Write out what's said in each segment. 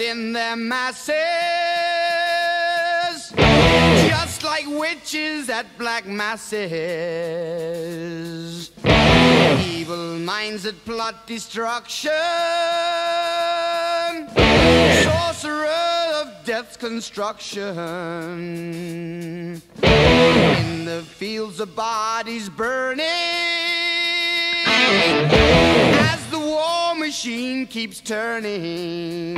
in their masses, just like witches at black masses. Evil minds that plot destruction, sorcerer of death's construction. In the fields of bodies burning, machine keeps turning.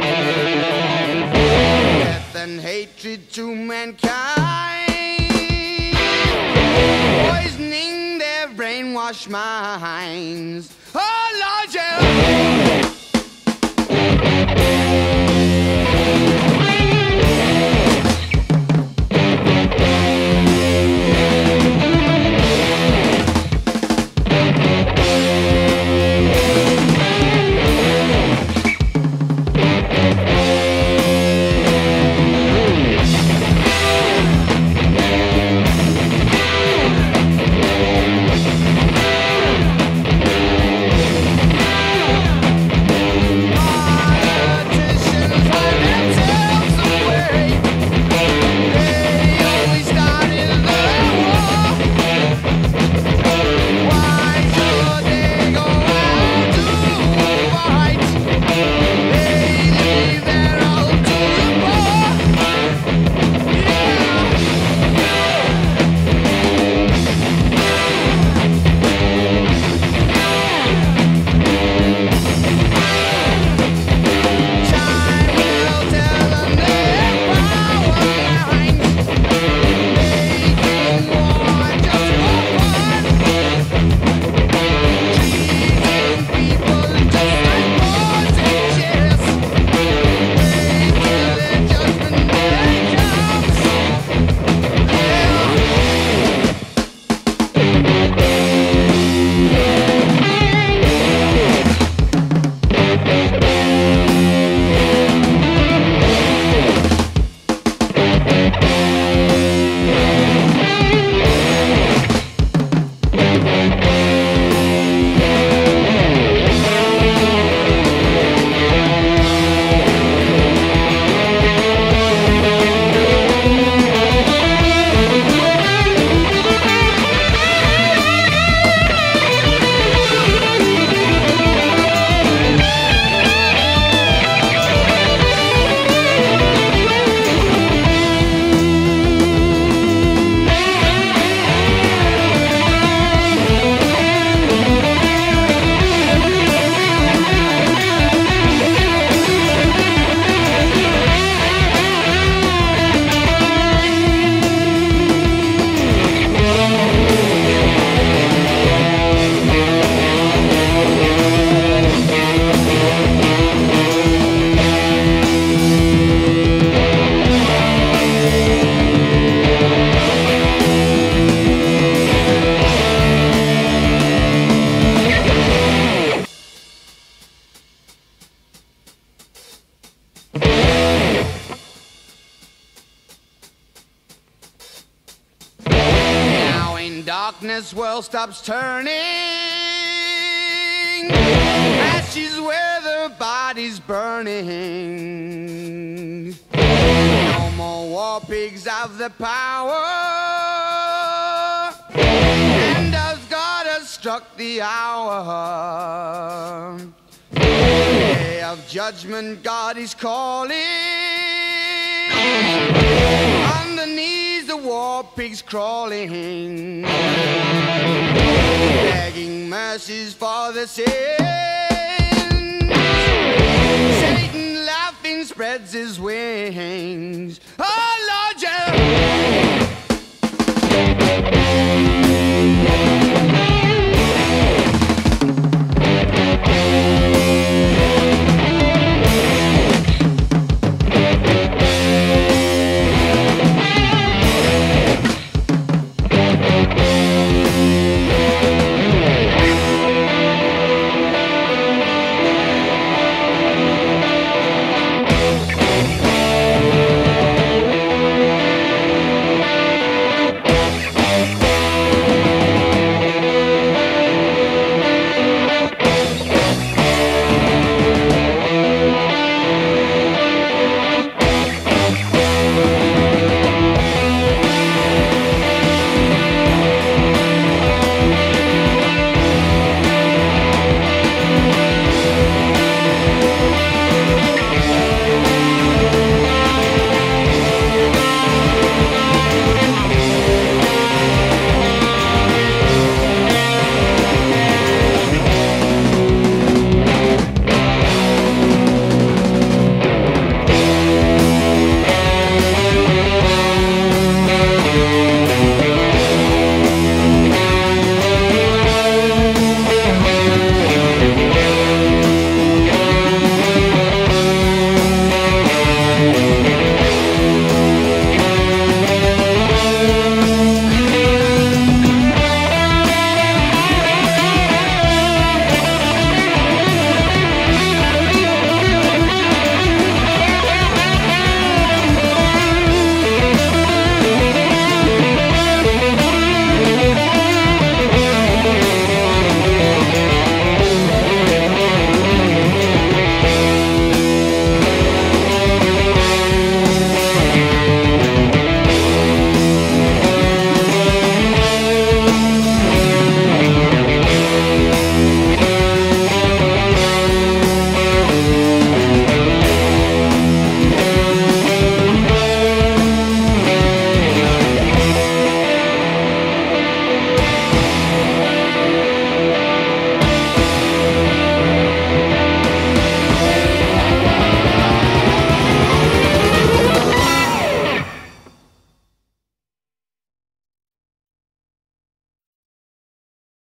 Death and hatred to mankind, poisoning their brainwashed minds. Oh, Lord, yeah. Darkness, world stops turning. Ashes where the body's burning. No more war pigs have the power. And as God has struck the hour. Day of judgment, God is calling. The war pigs crawling, begging mercies for the sins. Satan laughing spreads his wings. Oh,